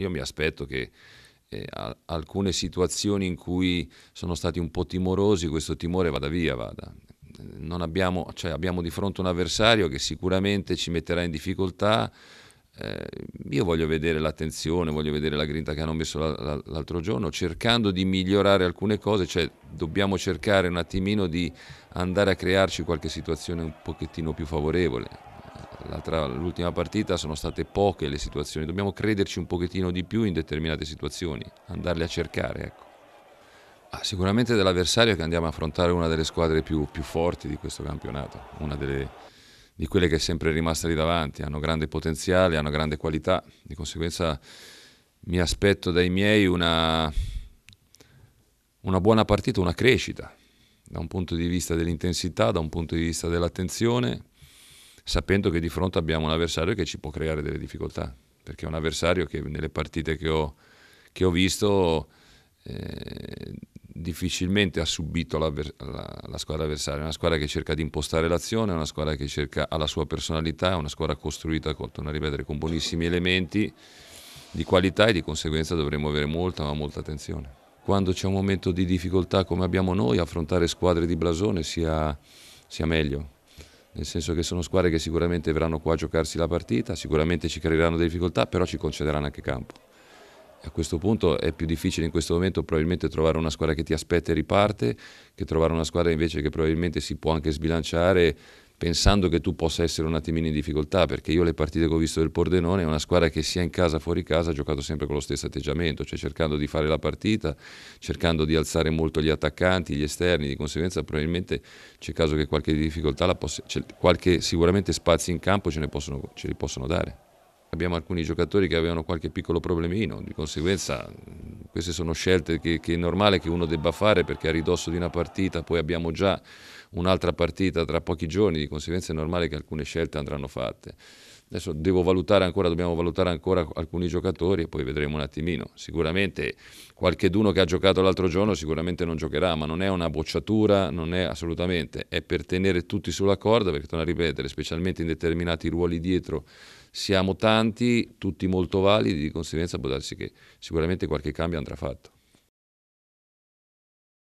io mi aspetto che eh, alcune situazioni in cui sono stati un po' timorosi, questo timore vada via, vada. Abbiamo, cioè abbiamo di fronte un avversario che sicuramente ci metterà in difficoltà, eh, io voglio vedere l'attenzione, voglio vedere la grinta che hanno messo l'altro giorno, cercando di migliorare alcune cose, cioè dobbiamo cercare un attimino di andare a crearci qualche situazione un pochettino più favorevole. L'ultima partita sono state poche le situazioni, dobbiamo crederci un pochettino di più in determinate situazioni, andarle a cercare. Ecco. Ah, sicuramente dell'avversario che andiamo a affrontare una delle squadre più, più forti di questo campionato, una delle, di quelle che è sempre rimasta lì davanti, hanno grande potenziale, hanno grande qualità, di conseguenza mi aspetto dai miei una, una buona partita, una crescita, da un punto di vista dell'intensità, da un punto di vista dell'attenzione, sapendo che di fronte abbiamo un avversario che ci può creare delle difficoltà, perché è un avversario che nelle partite che ho, che ho visto eh, difficilmente ha subito la, la, squadra avversaria, è una squadra che cerca di impostare l'azione, è una squadra che cerca, ha la sua personalità, è una squadra costruita, torno a ripetere, con buonissimi elementi di qualità e di conseguenza dovremo avere molta ma molta attenzione. Quando c'è un momento di difficoltà come abbiamo noi, affrontare squadre di blasone sia, sia meglio, nel senso che sono squadre che sicuramente verranno qua a giocarsi la partita, sicuramente ci creeranno difficoltà, però ci concederanno anche campo. A questo punto è più difficile in questo momento probabilmente trovare una squadra che ti aspetta e riparte che trovare una squadra invece che probabilmente si può anche sbilanciare pensando che tu possa essere un attimino in difficoltà, perché io le partite che ho visto del Pordenone è una squadra che sia in casa fuori casa ha giocato sempre con lo stesso atteggiamento, cioè cercando di fare la partita, cercando di alzare molto gli attaccanti, gli esterni, di conseguenza probabilmente c'è caso che qualche difficoltà, possa, qualche sicuramente spazi in campo ce, possono, ce li possono dare. Abbiamo alcuni giocatori che avevano qualche piccolo problemino, di conseguenza queste sono scelte che, che, è normale che uno debba fare perché a ridosso di una partita poi abbiamo già un'altra partita tra pochi giorni, di conseguenza è normale che alcune scelte andranno fatte. Adesso devo valutare ancora, dobbiamo valutare ancora alcuni giocatori e poi vedremo un attimino. Sicuramente qualche d'uno che ha giocato l'altro giorno sicuramente non giocherà, ma non è una bocciatura, non è assolutamente, è per tenere tutti sulla corda, perché torno a ripetere, specialmente in determinati ruoli dietro siamo tanti, tutti molto validi, di conseguenza può darsi che sicuramente qualche cambio andrà fatto.